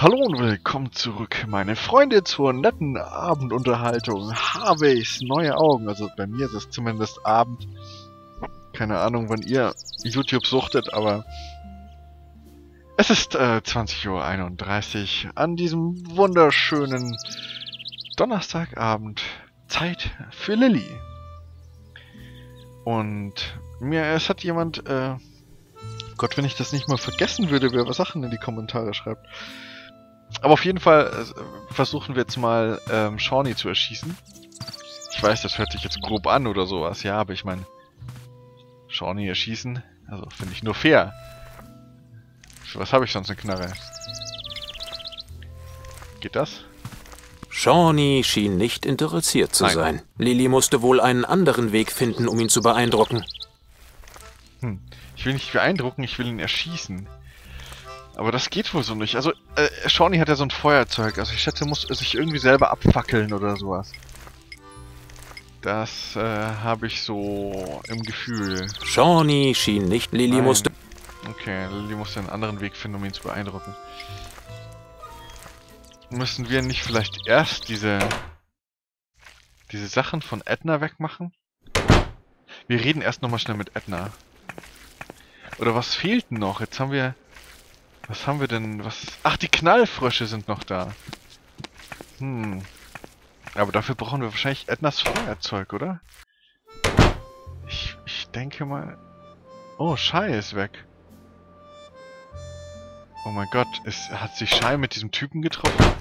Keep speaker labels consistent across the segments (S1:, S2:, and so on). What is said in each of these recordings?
S1: Hallo und willkommen zurück, meine Freunde, zur netten Abendunterhaltung. Harveys neue Augen. Also bei mir ist es zumindest Abend. Keine Ahnung, wann ihr YouTube suchtet, aber es ist äh, 20.31 Uhr an diesem wunderschönen Donnerstagabend. Zeit für Lilly. Und mir, es hat jemand, äh, Gott, wenn ich das nicht mal vergessen würde, wer was Sachen in die Kommentare schreibt. Aber auf jeden Fall äh, versuchen wir jetzt mal ähm, Shawnee zu erschießen. Ich weiß, das hört sich jetzt grob an oder sowas, ja, aber ich meine, Shawnee erschießen, also finde ich nur fair. Für was habe ich sonst eine Knarre? Geht das?
S2: Shawnee schien nicht interessiert zu
S1: Nein.
S2: sein. Lily musste wohl einen anderen Weg finden, um ihn zu beeindrucken.
S1: Hm. Ich will nicht beeindrucken, ich will ihn erschießen. Aber das geht wohl so nicht. Also, äh, Shawnee hat ja so ein Feuerzeug. Also ich schätze, er muss sich irgendwie selber abfackeln oder sowas. Das äh, habe ich so im Gefühl.
S2: Shawnee schien nicht. Lily
S1: Nein.
S2: musste.
S1: Okay, Lily muss einen anderen Weg finden, um ihn zu beeindrucken. Müssen wir nicht vielleicht erst diese diese Sachen von Edna wegmachen? Wir reden erst nochmal schnell mit Edna. Oder was fehlt noch? Jetzt haben wir... Was haben wir denn? Was... Ach, die Knallfrösche sind noch da. Hm. Aber dafür brauchen wir wahrscheinlich Ednas Feuerzeug, oder? Ich, ich denke mal... Oh, Shai ist weg. Oh mein Gott, ist, hat sich Shai mit diesem Typen getroffen?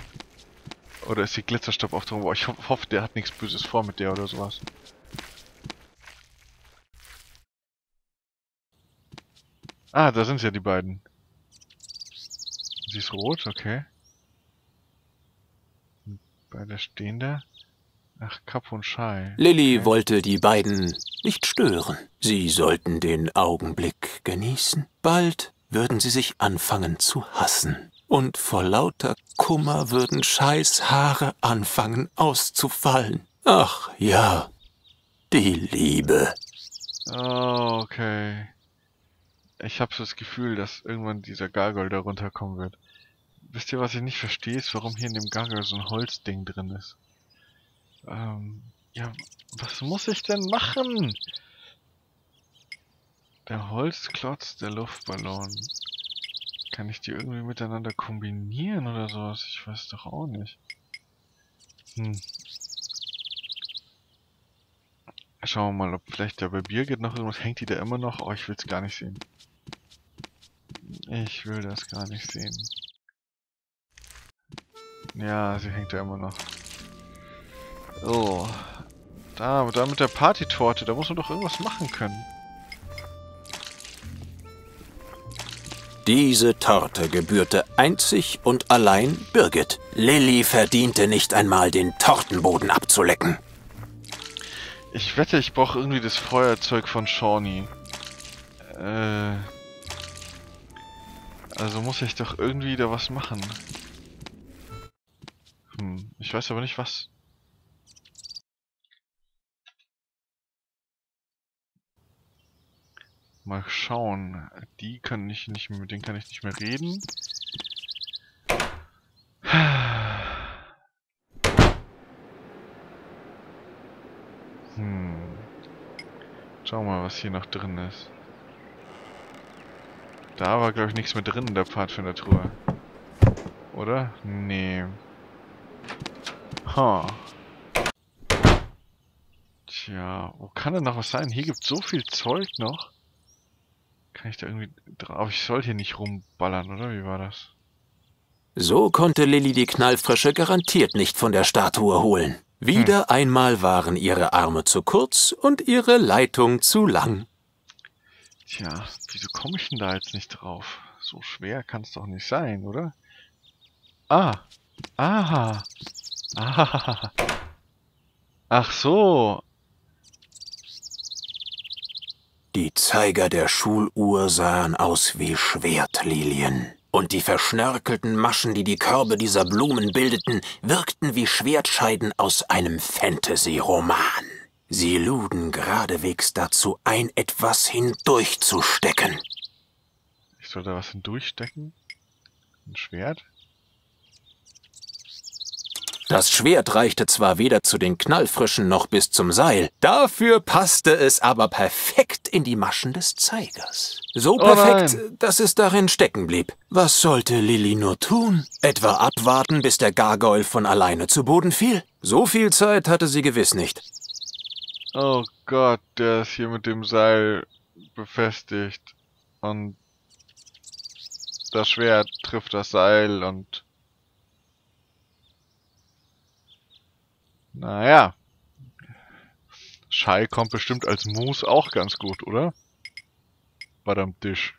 S1: Oder ist die Glitzerstopp auch drin? Boah, ich ho hoffe, der hat nichts Böses vor mit der oder sowas. Ah, da sind ja die beiden. Sie ist rot, okay. Beide stehen da. Ach, Kapp und Shai.
S2: Lily
S1: Okay.
S2: wollte die beiden nicht stören. Sie sollten den Augenblick genießen. Bald würden sie sich anfangen zu hassen. Und vor lauter Kummer würden Scheiß Haare anfangen auszufallen. Ach ja, die Liebe.
S1: Oh, okay. Ich habe so das Gefühl, dass irgendwann dieser Gargoyle da runterkommen wird. Wisst ihr, was ich nicht verstehe, ist, warum hier in dem Gargoyle so ein Holzding drin ist. Ähm, ja, was muss ich denn machen? Der Holzklotz, der Luftballon. Kann ich die irgendwie miteinander kombinieren oder sowas? Ich weiß doch auch nicht. Hm. Schauen wir mal, ob vielleicht da bei Birgit noch irgendwas hängt, die da immer noch. Oh, ich will's gar nicht sehen. Ich will das gar nicht sehen. Ja, sie hängt da immer noch. Oh. Da, da mit der Partytorte, da muss man doch irgendwas machen können.
S2: Diese Torte gebührte einzig und allein Birgit. Lilly verdiente nicht einmal den Tortenboden abzulecken.
S1: Ich wette, ich brauche irgendwie das Feuerzeug von Shawnee. Äh. Also muss ich doch irgendwie da was machen. Hm, ich weiß aber nicht was. Mal schauen. Die können ich nicht mehr, mit denen kann ich nicht mehr reden. Hm. Schauen wir mal, was hier noch drin ist. Da war, glaube ich, nichts mehr drin in der Pfadfindertruhe. Oder? Nee. Ha. Tja, wo kann denn noch was sein? Hier gibt so viel Zeug noch. Kann ich da irgendwie drauf? Ich soll hier nicht rumballern, oder? Wie war das?
S2: So konnte Lilly die Knallfrische garantiert nicht von der Statue holen. Wieder einmal waren ihre Arme zu kurz und ihre Leitung zu lang.
S1: Tja, wieso komme ich denn da jetzt nicht drauf? So schwer kann es doch nicht sein, oder? Ah. Aha. Ah. Ach so.
S2: Die Zeiger der Schuluhr sahen aus wie Schwertlilien. Und die verschnörkelten Maschen, die die Körbe dieser Blumen bildeten, wirkten wie Schwertscheiden aus einem Fantasy-Roman. Sie luden geradewegs dazu ein, etwas hindurchzustecken.
S1: Ich soll da was hindurchstecken? Ein Schwert?
S2: Das Schwert reichte zwar weder zu den Knallfrischen noch bis zum Seil, dafür passte es aber perfekt in die Maschen des Zeigers. So
S1: Oh
S2: perfekt,
S1: nein.
S2: dass es darin stecken blieb. Was sollte Lilly nur tun? Etwa abwarten, bis der Gargoyle von alleine zu Boden fiel? So viel Zeit hatte sie gewiss nicht.
S1: Oh Gott, der ist hier mit dem Seil befestigt. Und das Schwert trifft das Seil und... Naja. Schei kommt bestimmt als Mus auch ganz gut, oder? Badam Tisch.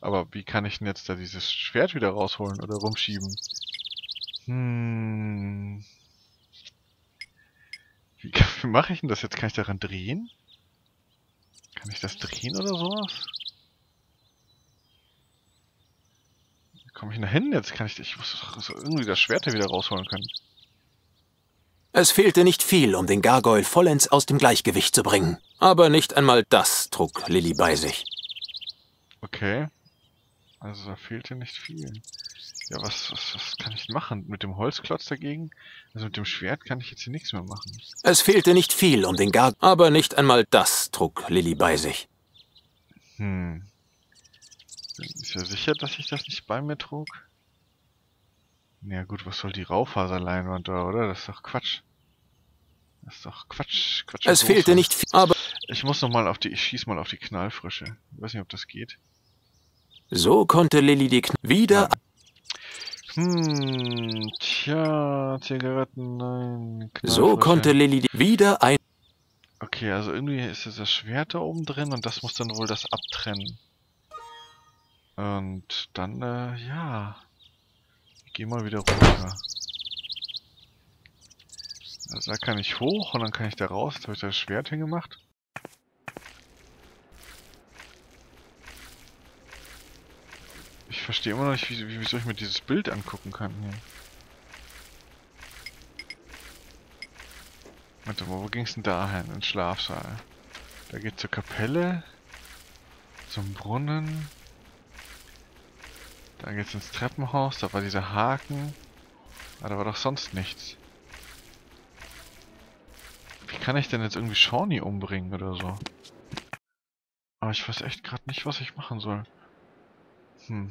S1: Aber wie kann ich denn jetzt da dieses Schwert wieder rausholen oder rumschieben? Hm... Wie, wie mache ich denn das jetzt? Kann ich daran drehen? Kann ich das drehen oder sowas? Wie komme ich denn da hin jetzt? Kann ich, ich muss doch so irgendwie das Schwert hier wieder rausholen können.
S2: Es fehlte nicht viel, um den Gargoyle vollends aus dem Gleichgewicht zu bringen. Aber nicht einmal das trug Lilly bei sich.
S1: Okay. Also da fehlte nicht viel. Ja, was, was, was kann ich machen? Mit dem Holzklotz dagegen? Also mit dem Schwert kann ich jetzt hier nichts mehr machen.
S2: Es fehlte nicht viel, um den Gargoyle, aber nicht einmal das trug Lilly bei sich.
S1: Hm. Bin ich ja sicher, dass ich das nicht bei mir trug? Ja gut, was soll die Raufaserleinwand da, oder? Das ist doch Quatsch. Das ist doch Quatsch. Quatsch
S2: Es fehlte nicht viel, aber
S1: Ich muss noch mal auf die, ich schieß mal auf die Knallfrische. Ich weiß nicht, ob das geht.
S2: so konnte Lilly die Kn wieder
S1: Hm, tja, Zigaretten, nein.
S2: so konnte Lilly die wieder ein
S1: Okay, also irgendwie ist jetzt das Schwert da oben drin und das muss dann wohl das abtrennen. Und dann, äh, ja. Ich geh mal wieder runter. Also da kann ich hoch und dann kann ich da raus. Jetzt habe ich das Schwert hingemacht. Verstehe immer noch nicht, wie, wie, ich mir dieses Bild angucken kann hier. Warte mal, wo ging's denn da hin? In den Schlafsaal. Da geht zur Kapelle. Zum Brunnen. Da geht's ins Treppenhaus. Da war dieser Haken. Aber da war doch sonst nichts. Wie kann ich denn jetzt irgendwie Shawnee umbringen oder so? Aber ich weiß echt gerade nicht, was ich machen soll. Hm.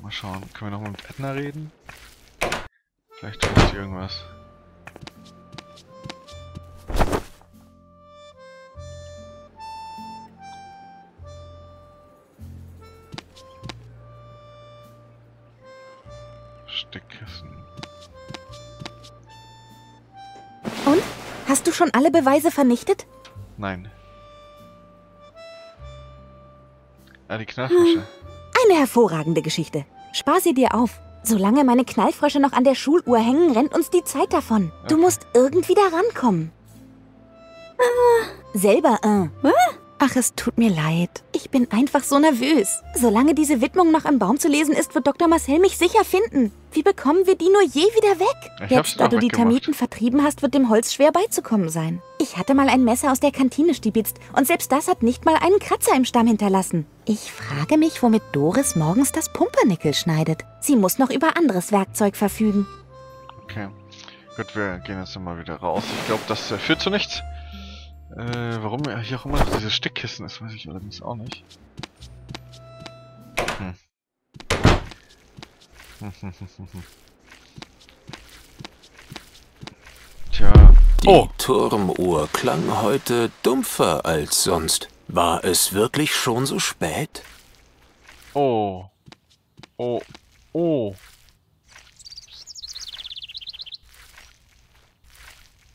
S1: Mal schauen. Können wir nochmal mit Edna reden? Vielleicht weiß sie irgendwas. Steckkissen.
S3: Und? Hast du schon alle Beweise vernichtet?
S1: Nein. Ah, die Knallfrische.
S3: Eine hervorragende Geschichte. Spar sie dir auf. Solange meine Knallfrösche noch an der Schuluhr hängen, rennt uns die Zeit davon. Du musst irgendwie da rankommen. Selber, äh. Ach, es tut mir leid. Ich bin einfach so nervös. Solange diese Widmung noch im Baum zu lesen ist, wird Dr. Marcel mich sicher finden. Wie bekommen wir die nur je wieder weg?
S1: Ich
S3: Jetzt, da du die. Termiten vertrieben hast, wird dem Holz schwer beizukommen sein. Ich hatte mal ein Messer aus der Kantine stibitzt und selbst das hat nicht mal einen Kratzer im Stamm hinterlassen. Ich frage mich, womit Doris morgens das Pumpernickel schneidet. Sie muss noch über anderes Werkzeug verfügen.
S1: Okay. Gut, wir gehen jetzt mal wieder raus. Ich glaube, das führt zu nichts. Äh, warum hier auch immer noch dieses Steckkissen ist, weiß ich allerdings auch nicht. Hm. Tja.
S2: Die
S1: Oh!
S2: Turmuhr klang heute dumpfer als sonst. War es wirklich schon so spät?
S1: Oh. Oh. Oh.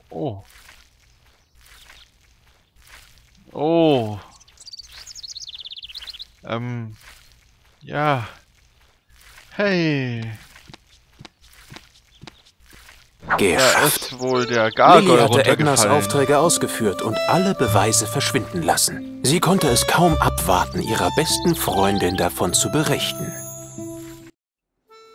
S1: Oh. Oh. Ähm. Ja. Hey. Da
S2: Geschafft.
S1: ist wohl der
S2: Lilly
S1: Gargoyle
S2: hatte Ednas. Aufträge ausgeführt und alle Beweise verschwinden lassen. Sie konnte es kaum abwarten, ihrer besten Freundin davon zu berichten.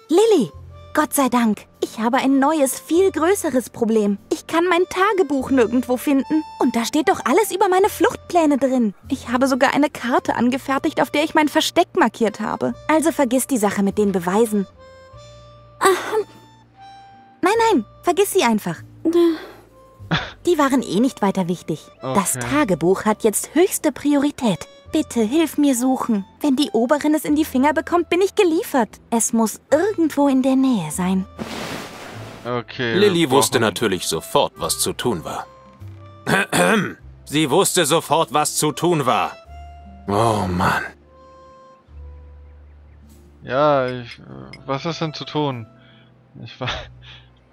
S3: Lilly, Gott sei Dank. Ich habe ein neues, viel größeres Problem. Ich kann mein Tagebuch nirgendwo finden. Und da steht doch alles über meine Fluchtpläne drin. Ich habe sogar eine Karte angefertigt, auf der ich mein Versteck markiert habe. Also vergiss die Sache mit den Beweisen. Ahem. Nein, nein, vergiss sie einfach. Die waren eh nicht weiter wichtig. Das
S1: Okay.
S3: Tagebuch hat jetzt höchste Priorität. Bitte hilf mir suchen. Wenn die Oberin es in die Finger bekommt, bin ich geliefert. Es muss irgendwo in der Nähe sein.
S1: Okay.
S2: Lilly wusste natürlich sofort, was zu tun war. Sie wusste sofort, was zu tun war. Oh Mann.
S1: Ja, ich, was ist denn zu tun? Ich war.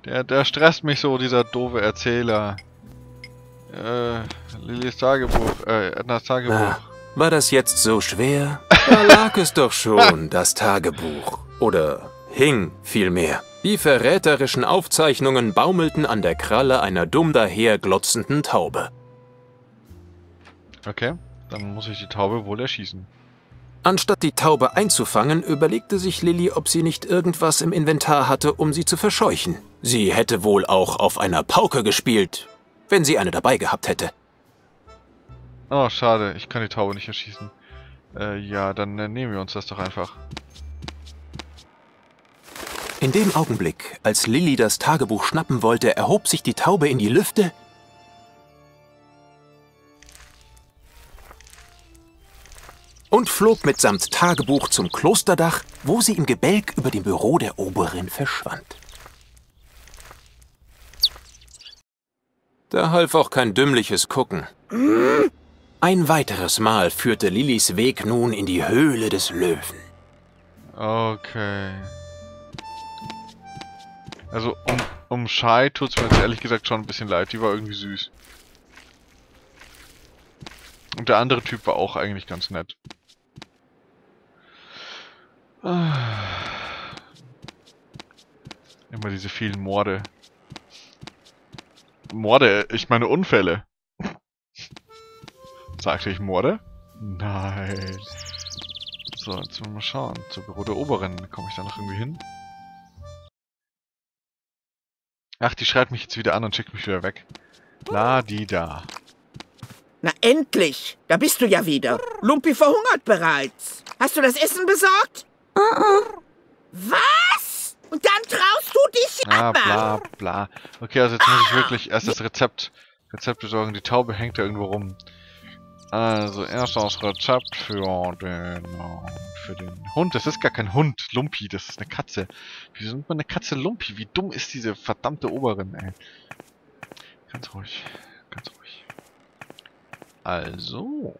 S1: Der, der stresst mich so, dieser doofe Erzähler. Äh, Lillys Tagebuch, äh, Ednas Tagebuch.
S2: Na, war das jetzt so schwer? Da lag es doch schon, das Tagebuch. Oder hing vielmehr. Die verräterischen Aufzeichnungen baumelten an der Kralle einer dumm daher glotzenden Taube.
S1: Okay, dann muss ich die Taube wohl erschießen.
S2: Anstatt die Taube einzufangen, überlegte sich Lilly, ob sie nicht irgendwas im Inventar hatte, um sie zu verscheuchen. Sie hätte wohl auch auf einer Pauke gespielt, wenn sie eine dabei gehabt hätte.
S1: Oh, schade, ich kann die Taube nicht erschießen. Äh, ja, dann äh, nehmen wir uns das doch einfach.
S2: In dem Augenblick, als Lilly das Tagebuch schnappen wollte, erhob sich die Taube in die Lüfte und flog mitsamt Tagebuch zum Klosterdach, wo sie im Gebälk über dem Büro der Oberin verschwand. Da half auch kein dümmliches Gucken. Ein weiteres Mal führte Lillys Weg nun in die Höhle des Löwen.
S1: Okay. Also, um, um Shai tut's mir jetzt ehrlich gesagt schon ein bisschen leid. Die war irgendwie süß. Und der andere Typ war auch eigentlich ganz nett. Ah. Immer diese vielen Morde. Morde, ich meine Unfälle. Sagte ich Morde? Nein. So, jetzt wollen wir mal schauen. Zur Büro der Oberin. Komme ich da noch irgendwie hin? Ach, die schreit mich jetzt wieder an und schickt mich wieder weg. La di da.
S4: Na endlich! Da bist du ja wieder. Lumpi verhungert bereits. Hast du das Essen besorgt? Was? Und dann traust du dich
S1: Ah,
S4: aber?
S1: bla bla. Okay, also jetzt muss ich wirklich erst das Rezept, Rezept besorgen. Die Taube hängt da irgendwo rum. Also erst das Rezept für den, für den Hund. Das ist gar kein Hund, Lumpi, das ist eine Katze. Wieso nennt man eine Katze Lumpi? Wie dumm ist diese verdammte Oberin, ey. Ganz ruhig, ganz ruhig. Also.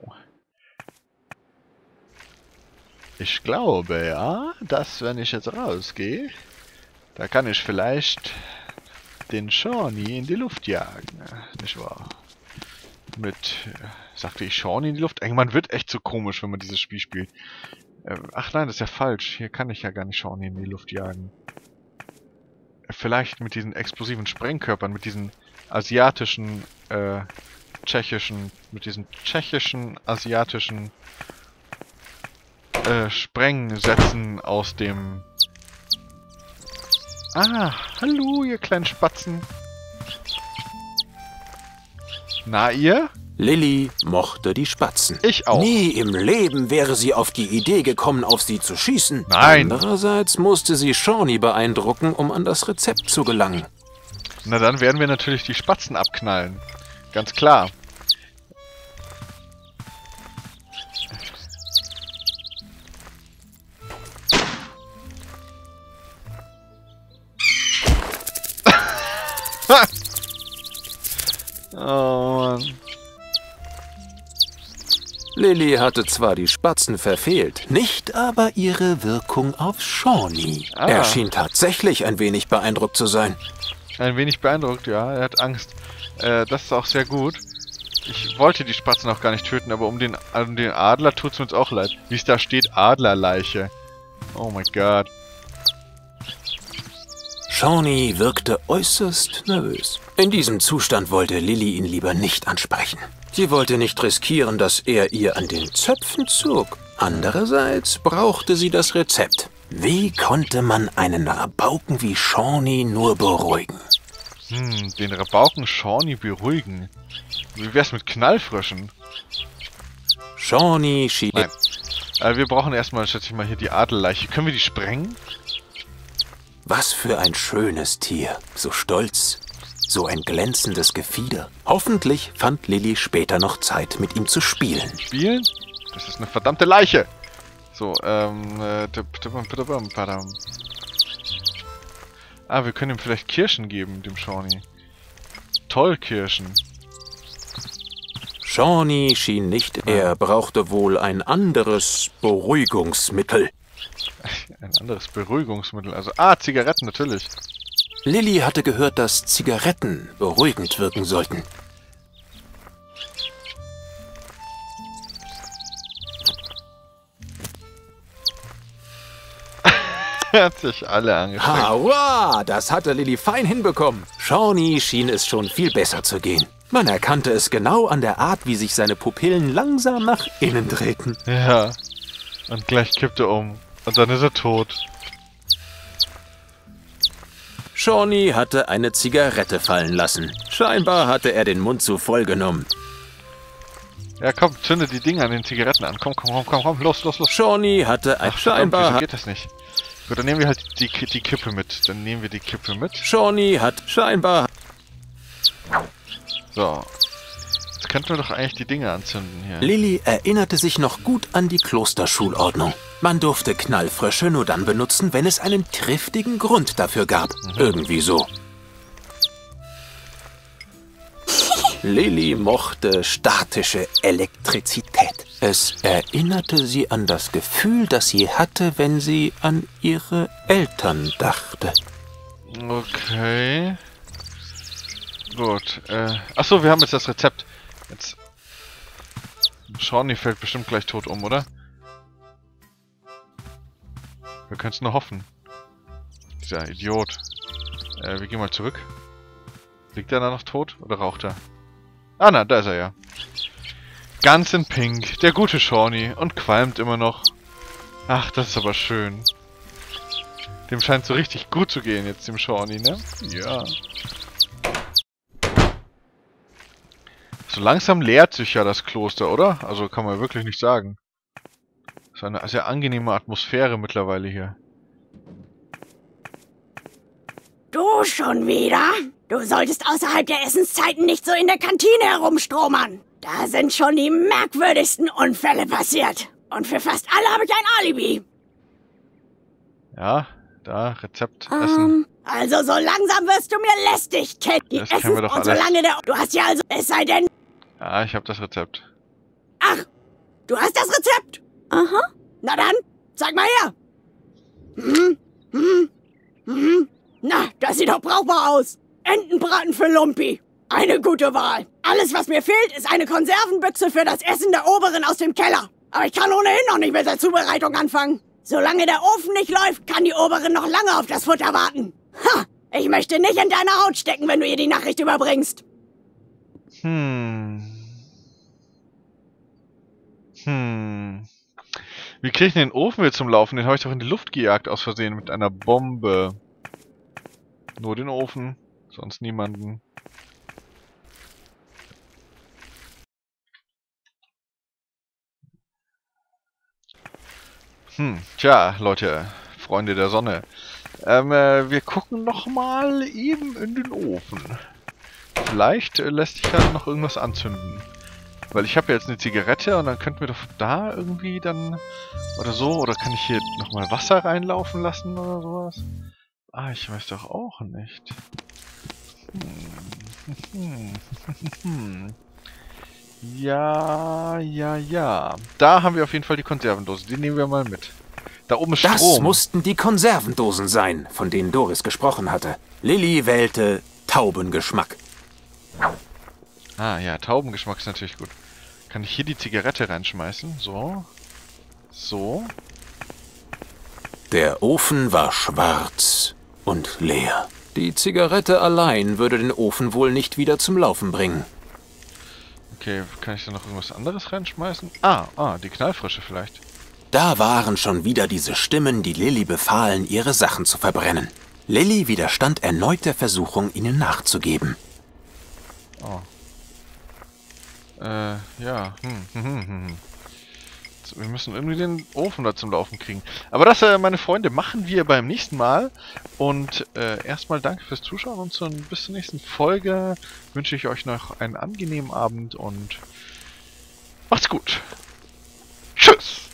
S1: Ich glaube, ja, dass wenn ich jetzt rausgehe, da kann ich vielleicht den Shawnee in die Luft jagen, nicht wahr? Mit, äh, sagte ich Shawnee in die Luft? Irgendwann wird echt so komisch, wenn man dieses Spiel spielt. Äh, ach nein, das ist ja falsch. Hier kann ich ja gar nicht Shawnee in die Luft jagen. Vielleicht mit diesen explosiven Sprengkörpern, mit diesen asiatischen, äh, tschechischen, mit diesen tschechischen, asiatischen, äh, Sprengsätzen aus dem Ah, hallo, ihr kleinen Spatzen. Na, ihr?
S2: Lilly mochte die Spatzen.
S1: Ich auch.
S2: Nie im Leben wäre sie auf die Idee gekommen, auf sie zu schießen.
S1: Nein.
S2: Andererseits musste sie Shawnee beeindrucken, um an das Rezept zu gelangen.
S1: Na, dann werden wir natürlich die Spatzen abknallen. Ganz klar. oh
S2: Lilly hatte zwar die Spatzen verfehlt, nicht aber ihre Wirkung auf Shawnee.
S1: Ah.
S2: Er schien tatsächlich ein wenig beeindruckt zu sein.
S1: Ein wenig beeindruckt, ja. Er hat Angst. Äh, das ist auch sehr gut. Ich wollte die Spatzen auch gar nicht töten, aber um den, um den Adler tut's mir jetzt auch leid. Wie es da steht, Adlerleiche. Oh mein Gott.
S2: Shawnee wirkte äußerst nervös. In diesem Zustand wollte Lilly ihn lieber nicht ansprechen. Sie wollte nicht riskieren, dass er ihr an den Zöpfen zog. Andererseits brauchte sie das Rezept. Wie konnte man einen Rabauken wie Shawnee nur beruhigen?
S1: Hm, den Rabauken Shawnee beruhigen. Wie wär's mit Knallfröschen?
S2: Shawnee schien...
S1: Nein. Äh, wir brauchen erstmal, schätze ich mal, hier die Adelleiche. Können wir die sprengen?
S2: Was für ein schönes Tier. So stolz. So ein glänzendes Gefieder. Hoffentlich fand Lilly später noch Zeit, mit ihm zu spielen.
S1: Spielen? Das ist eine verdammte Leiche. So, ähm, äh. Ah, wir können ihm vielleicht Kirschen geben, dem Shawnee. Toll, Kirschen.
S2: Shawnee schien nicht, er brauchte wohl ein anderes Beruhigungsmittel.
S1: Ein anderes Beruhigungsmittel. Also, ah, Zigaretten, natürlich.
S2: Lilly hatte gehört, dass Zigaretten beruhigend wirken sollten.
S1: Hat sich alle angestrengt.
S2: Hawa, das hatte Lilly fein hinbekommen. Shawnee schien es schon viel besser zu gehen. Man erkannte es genau an der Art, wie sich seine Pupillen langsam nach innen drehten.
S1: Ja. Und gleich kippt er um. Und dann ist er tot.
S2: Shawnee hatte eine Zigarette fallen lassen. Scheinbar hatte er den Mund zu voll genommen.
S1: Ja, komm, zünde die Dinger an den Zigaretten an. Komm, komm, komm, komm, komm. Los, los, los.
S2: Shawnee hatte ein
S1: Ach, verdammt,
S2: scheinbar hat
S1: geht das nicht? Gut, dann nehmen wir halt die, die Kippe mit. Dann nehmen wir die Kippe mit.
S2: Shawnee hat scheinbar
S1: So. Jetzt könnten wir doch eigentlich die Dinge anzünden hier.
S2: Lilly erinnerte sich noch gut an die Klosterschulordnung. Man durfte Knallfrösche nur dann benutzen, wenn es einen triftigen Grund dafür gab. Irgendwie so. Lilly mochte statische Elektrizität. Es erinnerte sie an das Gefühl, das sie hatte, wenn sie an ihre Eltern dachte.
S1: Okay. Gut. Äh, achso, wir haben jetzt das Rezept. Jetzt. Shawnee fällt bestimmt gleich tot um, oder? Wir können es nur hoffen. Dieser Idiot. Äh, wir gehen mal zurück. Liegt er da noch tot oder raucht er? Ah, na, da ist er ja. Ganz in Pink. Der gute Shawnee. Und qualmt immer noch. Ach, das ist aber schön. Dem scheint so richtig gut zu gehen jetzt, dem Shawnee, ne? Ja. So langsam leert sich ja das Kloster, oder? Also kann man wirklich nicht sagen. ist eine sehr angenehme Atmosphäre mittlerweile hier.
S5: Du schon wieder? Du solltest außerhalb der Essenszeiten nicht so in der Kantine herumstromern. Da sind schon die merkwürdigsten Unfälle passiert. Und für fast alle habe ich ein Alibi.
S1: Ja, da, Rezept, Essen.
S5: Ähm, also so langsam wirst du mir lästig, Ted. Die
S1: Das
S5: Essen
S1: wir doch
S5: und solange der... Du hast ja also... Es sei denn...
S1: Ja, ich habe das Rezept.
S5: Ach, du hast das Rezept? Aha. Na dann, zeig mal her. Hm, hm, hm. Na, das sieht doch brauchbar aus. Entenbraten für Lumpi. Eine gute Wahl. Alles, was mir fehlt, ist eine Konservenbüchse für das Essen der Oberen aus dem Keller. Aber ich kann ohnehin noch nicht mit der Zubereitung anfangen. Solange der Ofen nicht läuft, kann die Oberin noch lange auf das Futter warten. Ha! Ich möchte nicht in deiner Haut stecken, wenn du ihr die Nachricht überbringst.
S1: Hm. Hm. Wie kriege ich denn den Ofen jetzt zum Laufen? Den habe ich doch in die Luft gejagt aus Versehen mit einer Bombe. Nur den Ofen, sonst niemanden. Hm, tja, Leute, Freunde der Sonne. Ähm, äh, wir gucken noch mal eben in den Ofen. Vielleicht lässt sich da noch irgendwas anzünden. Weil ich habe ja jetzt eine Zigarette und dann könnten wir doch da irgendwie dann... Oder so, oder kann ich hier nochmal Wasser reinlaufen lassen oder sowas? Ah, ich weiß doch auch nicht. Hm. Hm. Ja, ja, ja. Da haben wir auf jeden Fall die Konservendose. Die nehmen wir mal mit. Da oben ist
S2: Das
S1: Strom.
S2: mussten die Konservendosen sein, von denen Doris gesprochen hatte. Lilly wählte Taubengeschmack.
S1: Ah ja, Taubengeschmack ist natürlich gut. Kann ich hier die Zigarette reinschmeißen? So. So.
S2: Der Ofen war schwarz und leer. Die Zigarette allein würde den Ofen wohl nicht wieder zum Laufen bringen.
S1: Okay, kann ich da noch irgendwas anderes reinschmeißen? Ah, ah, die Knallfrische vielleicht.
S2: Da waren schon wieder diese Stimmen, die Lilly befahlen, ihre Sachen zu verbrennen. Lilly widerstand erneut der Versuchung, ihnen nachzugeben.
S1: Oh. Äh, ja. Hm, hm, hm, hm. Wir müssen irgendwie den Ofen da zum Laufen kriegen. Aber das, äh, meine Freunde, machen wir beim nächsten Mal. Und äh, erstmal danke fürs Zuschauen und zu, bis zur nächsten Folge wünsche ich euch noch einen angenehmen Abend und macht's gut. Tschüss.